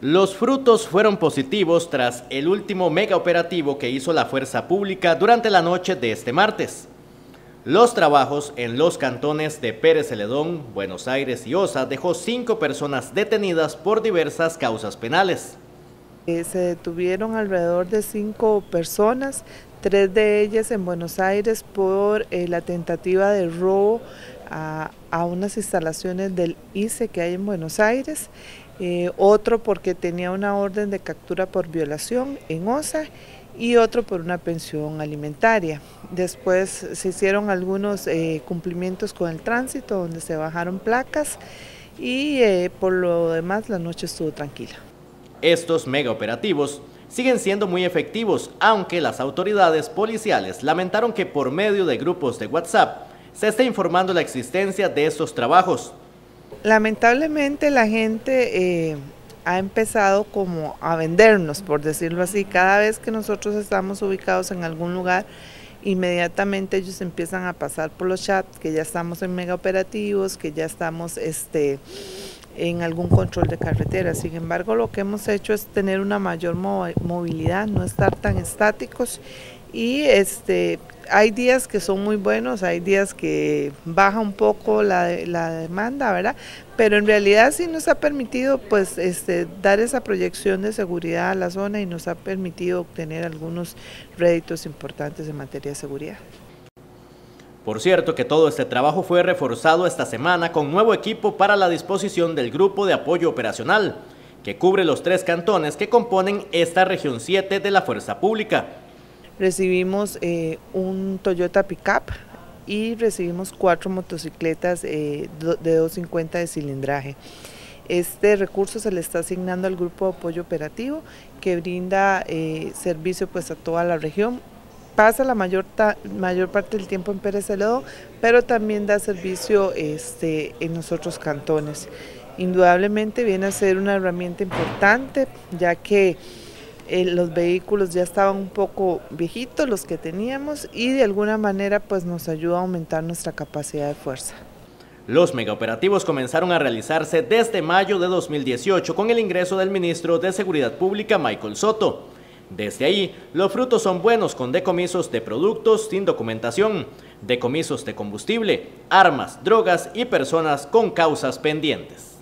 Los frutos fueron positivos tras el último mega operativo que hizo la Fuerza Pública durante la noche de este martes. Los trabajos en los cantones de Pérez Celedón, Buenos Aires y Osa dejó cinco personas detenidas por diversas causas penales. Eh, se detuvieron alrededor de cinco personas, tres de ellas en Buenos Aires por eh, la tentativa de robo a, unas instalaciones del ICE que hay en Buenos Aires, eh, otro porque tenía una orden de captura por violación en OSA y otro por una pensión alimentaria. Después se hicieron algunos cumplimientos con el tránsito donde se bajaron placas y por lo demás la noche estuvo tranquila. Estos mega operativos siguen siendo muy efectivos, aunque las autoridades policiales lamentaron que por medio de grupos de WhatsApp se esté informando la existencia de estos trabajos. Lamentablemente la gente eh, ha empezado como a vendernos, por decirlo así, cada vez que nosotros estamos ubicados en algún lugar, inmediatamente ellos empiezan a pasar por los chats que ya estamos en mega operativos, que ya estamos este en algún control de carretera. Sin embargo, lo que hemos hecho es tener una mayor movilidad, no estar tan estáticos y este hay días que son muy buenos, hay días que baja un poco la, demanda, ¿verdad? Pero en realidad sí nos ha permitido pues este, dar esa proyección de seguridad a la zona y nos ha permitido obtener algunos réditos importantes en materia de seguridad. Por cierto que todo este trabajo fue reforzado esta semana con nuevo equipo para la disposición del Grupo de Apoyo Operacional, que cubre los tres cantones que componen esta región 7 de la Fuerza Pública. Recibimos eh, un Toyota Pickup y recibimos cuatro motocicletas eh, de 250 de cilindraje. Este recurso se le está asignando al Grupo de Apoyo Operativo que brinda eh, servicio pues, a toda la región pasa la mayor, mayor parte del tiempo en Pérez Celedón, pero también da servicio este, en los otros cantones. Indudablemente viene a ser una herramienta importante, ya que eh, los vehículos ya estaban un poco viejitos, los que teníamos, y de alguna manera pues nos ayuda a aumentar nuestra capacidad de fuerza. Los megaoperativos comenzaron a realizarse desde mayo de 2018 con el ingreso del ministro de Seguridad Pública Michael Soto. Desde ahí, los frutos son buenos con decomisos de productos sin documentación, decomisos de combustible, armas, drogas y personas con causas pendientes.